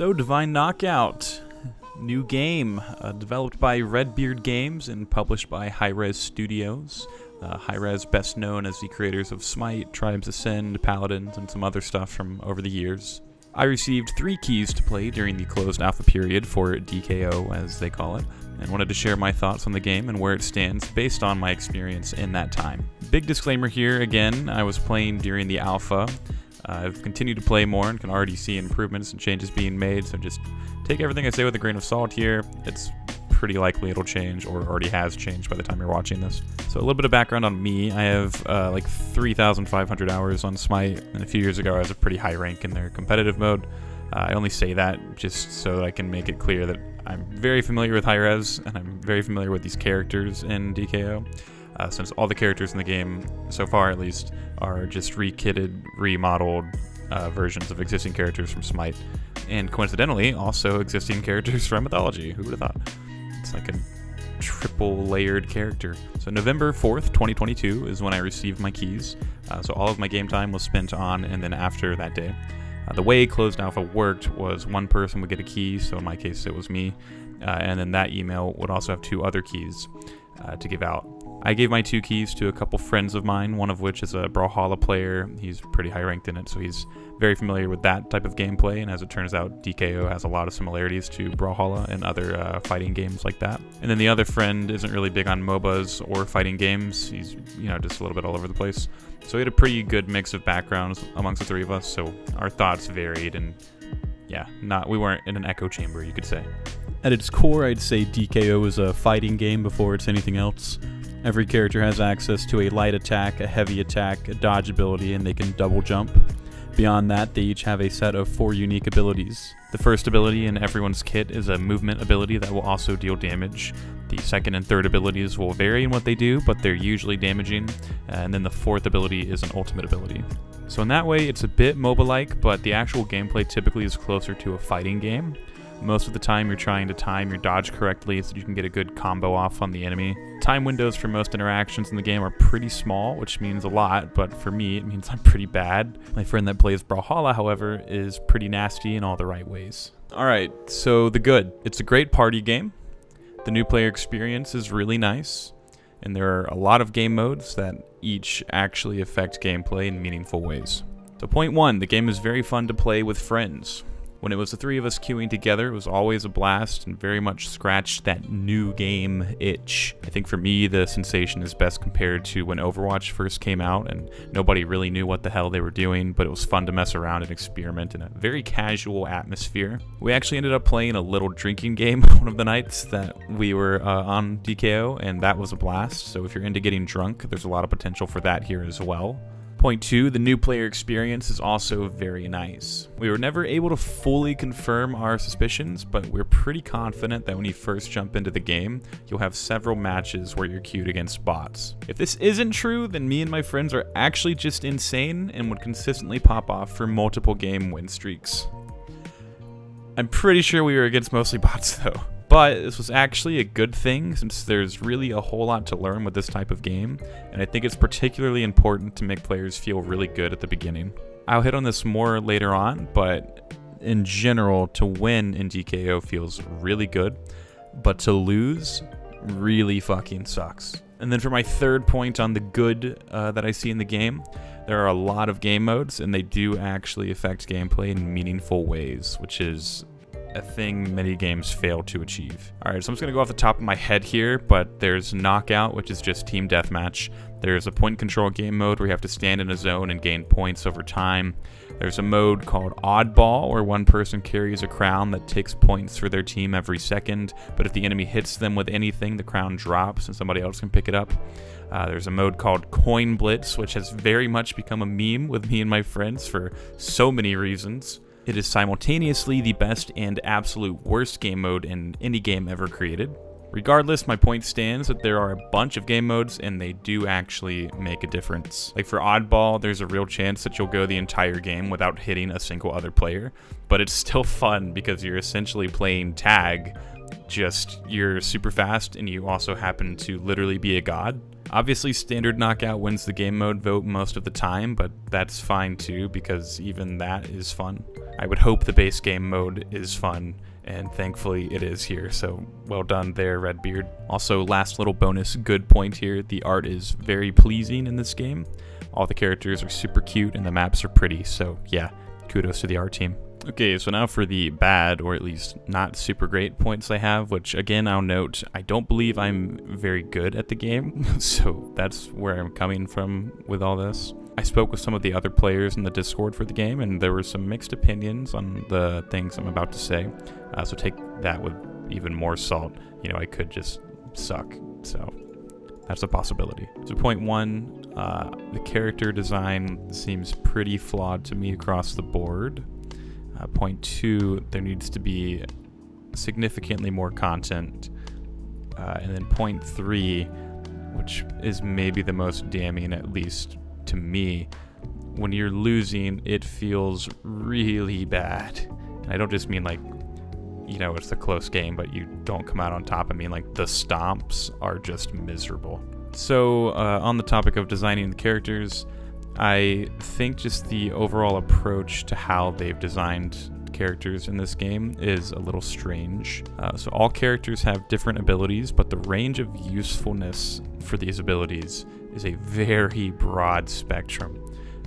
So, Divine Knockout, new game uh, developed by Redbeard Games and published by Hi-Rez Studios. Uh, Hi-Rez, best known as the creators of Smite, Tribes Ascend, Paladins, and some other stuff from over the years. I received three keys to play during the closed alpha period for DKO, as they call it, and wanted to share my thoughts on the game and where it stands based on my experience in that time. Big disclaimer here again, I was playing during the alpha. I've continued to play more and can already see improvements and changes being made, so just take everything I say with a grain of salt here. It's pretty likely it'll change or already has changed by the time you're watching this. So a little bit of background on me. I have uh, like 3,500 hours on Smite, and a few years ago I was a pretty high rank in their competitive mode. Uh, I only say that just so that I can make it clear that I'm very familiar with Hi-Rez and I'm very familiar with these characters in DKO uh, since all the characters in the game, so far at least, are just re-kitted, remodeled uh, versions of existing characters from Smite, and coincidentally, also existing characters from Mythology. Who would have thought? It's like a triple layered character. So November 4th, 2022 is when I received my keys. Uh, so all of my game time was spent on and then after that day. Uh, the way closed alpha worked was one person would get a key, so in my case it was me, uh, and then that email would also have two other keys uh, to give out. I gave my two keys to a couple friends of mine, one of which is a Brawlhalla player. He's pretty high ranked in it, so he's very familiar with that type of gameplay. And as it turns out, DKO has a lot of similarities to Brawlhalla and other uh, fighting games like that. And then the other friend isn't really big on MOBAs or fighting games. He's, you know, just a little bit all over the place. So we had a pretty good mix of backgrounds amongst the three of us, so our thoughts varied and yeah, not we weren't in an echo chamber, you could say. At its core, I'd say DKO is a fighting game before it's anything else. Every character has access to a light attack, a heavy attack, a dodge ability, and they can double jump. Beyond that, they each have a set of four unique abilities. The first ability in everyone's kit is a movement ability that will also deal damage. The second and third abilities will vary in what they do, but they're usually damaging. And then the fourth ability is an ultimate ability. So in that way, it's a bit MOBA-like, but the actual gameplay typically is closer to a fighting game. Most of the time, you're trying to time your dodge correctly so you can get a good combo off on the enemy. Time windows for most interactions in the game are pretty small, which means a lot, but for me, it means I'm pretty bad. My friend that plays Brawlhalla, however, is pretty nasty in all the right ways. Alright, so the good. It's a great party game. The new player experience is really nice, and there are a lot of game modes that each actually affect gameplay in meaningful ways. So point one, the game is very fun to play with friends. When it was the three of us queuing together, it was always a blast and very much scratched that new game itch. I think for me, the sensation is best compared to when Overwatch first came out and nobody really knew what the hell they were doing, but it was fun to mess around and experiment in a very casual atmosphere. We actually ended up playing a little drinking game one of the nights that we were uh, on DKO, and that was a blast. So if you're into getting drunk, there's a lot of potential for that here as well. Point two, the new player experience is also very nice. We were never able to fully confirm our suspicions, but we're pretty confident that when you first jump into the game, you'll have several matches where you're queued against bots. If this isn't true, then me and my friends are actually just insane and would consistently pop off for multiple game win streaks. I'm pretty sure we were against mostly bots though. But this was actually a good thing since there's really a whole lot to learn with this type of game, and I think it's particularly important to make players feel really good at the beginning. I'll hit on this more later on, but in general, to win in DKO feels really good, but to lose really fucking sucks. And then for my third point on the good uh, that I see in the game, there are a lot of game modes, and they do actually affect gameplay in meaningful ways, which is a thing many games fail to achieve. Alright, so I'm just to go off the top of my head here, but there's Knockout, which is just team deathmatch. There's a point control game mode where you have to stand in a zone and gain points over time. There's a mode called Oddball, where one person carries a crown that takes points for their team every second, but if the enemy hits them with anything, the crown drops and somebody else can pick it up. Uh, there's a mode called Coin Blitz, which has very much become a meme with me and my friends for so many reasons. It is simultaneously the best and absolute worst game mode in any game ever created. Regardless, my point stands that there are a bunch of game modes and they do actually make a difference. Like for Oddball, there's a real chance that you'll go the entire game without hitting a single other player, but it's still fun because you're essentially playing tag, just you're super fast and you also happen to literally be a god. Obviously, standard knockout wins the game mode vote most of the time, but that's fine too because even that is fun. I would hope the base game mode is fun, and thankfully it is here, so well done there, Redbeard. Also, last little bonus good point here the art is very pleasing in this game. All the characters are super cute, and the maps are pretty, so yeah, kudos to the art team. Okay, so now for the bad, or at least not super great points I have, which again I'll note, I don't believe I'm very good at the game, so that's where I'm coming from with all this. I spoke with some of the other players in the Discord for the game, and there were some mixed opinions on the things I'm about to say, uh, so take that with even more salt. You know, I could just suck, so that's a possibility. So point one, uh, the character design seems pretty flawed to me across the board. Uh, point two, there needs to be significantly more content. Uh, and then point three, which is maybe the most damning, at least to me, when you're losing, it feels really bad. And I don't just mean like, you know, it's a close game, but you don't come out on top. I mean, like, the stomps are just miserable. So, uh, on the topic of designing the characters, I think just the overall approach to how they've designed characters in this game is a little strange. Uh, so all characters have different abilities, but the range of usefulness for these abilities is a very broad spectrum.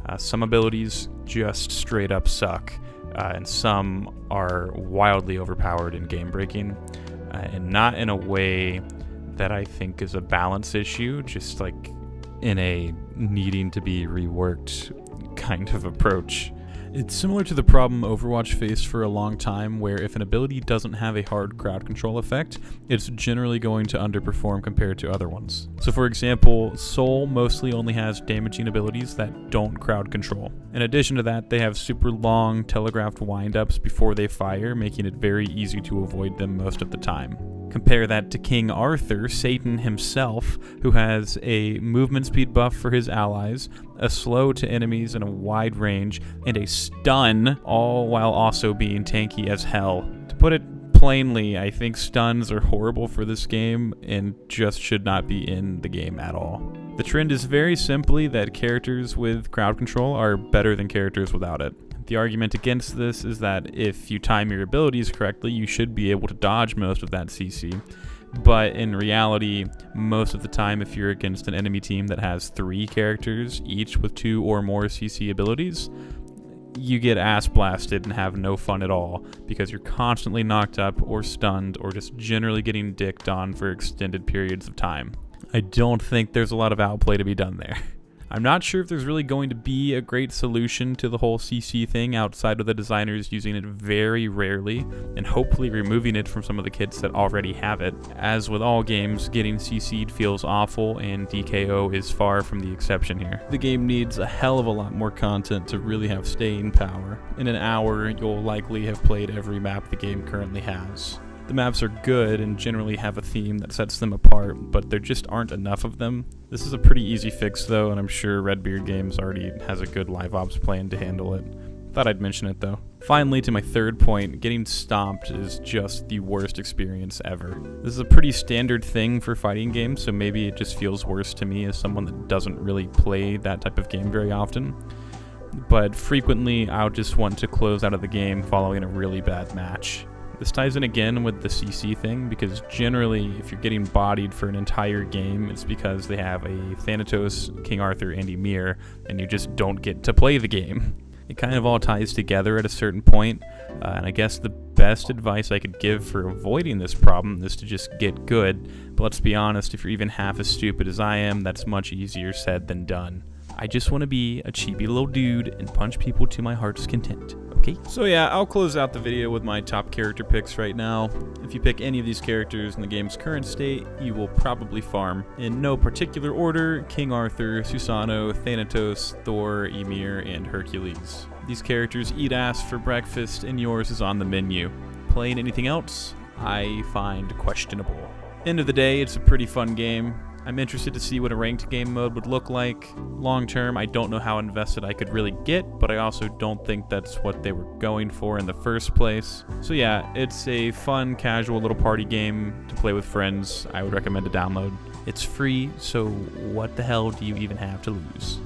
Uh, some abilities just straight up suck, uh, and some are wildly overpowered and game breaking, uh, and not in a way that I think is a balance issue, just like in a needing to be reworked kind of approach. It's similar to the problem Overwatch faced for a long time, where if an ability doesn't have a hard crowd control effect, it's generally going to underperform compared to other ones. So for example, Sol mostly only has damaging abilities that don't crowd control. In addition to that, they have super long telegraphed windups before they fire, making it very easy to avoid them most of the time. Compare that to King Arthur, Satan himself, who has a movement speed buff for his allies, a slow to enemies in a wide range, and a stun, all while also being tanky as hell. To put it plainly, I think stuns are horrible for this game and just should not be in the game at all. The trend is very simply that characters with crowd control are better than characters without it. The argument against this is that if you time your abilities correctly, you should be able to dodge most of that CC. But in reality, most of the time, if you're against an enemy team that has three characters, each with two or more CC abilities, you get ass blasted and have no fun at all because you're constantly knocked up or stunned or just generally getting dicked on for extended periods of time. I don't think there's a lot of outplay to be done there. I'm not sure if there's really going to be a great solution to the whole CC thing outside of the designers using it very rarely and hopefully removing it from some of the kits that already have it. As with all games, getting CC'd feels awful and DKO is far from the exception here. The game needs a hell of a lot more content to really have staying power. In an hour, you'll likely have played every map the game currently has. The maps are good and generally have a theme that sets them apart, but there just aren't enough of them. This is a pretty easy fix though, and I'm sure Redbeard Games already has a good live ops plan to handle it. Thought I'd mention it though. Finally, to my third point, getting stomped is just the worst experience ever. This is a pretty standard thing for fighting games, so maybe it just feels worse to me as someone that doesn't really play that type of game very often. But frequently, I'll just want to close out of the game following a really bad match. This ties in again with the CC thing because generally, if you're getting bodied for an entire game, it's because they have a Thanatos, King Arthur, and Ymir, and you just don't get to play the game. It kind of all ties together at a certain point, uh, and I guess the best advice I could give for avoiding this problem is to just get good. But let's be honest, if you're even half as stupid as I am, that's much easier said than done. I just want to be a chibi little dude and punch people to my heart's content okay? So yeah, I'll close out the video with my top character picks right now. If you pick any of these characters in the game's current state, you will probably farm. In no particular order, King Arthur, Susano, Thanatos, Thor, Ymir, and Hercules. These characters eat ass for breakfast, and yours is on the menu. Playing anything else, I find questionable. End of the day, it's a pretty fun game. I'm interested to see what a ranked game mode would look like. Long term, I don't know how invested I could really get, but I also don't think that's what they were going for in the first place. So yeah, it's a fun, casual little party game to play with friends. I would recommend a download. It's free, so what the hell do you even have to lose?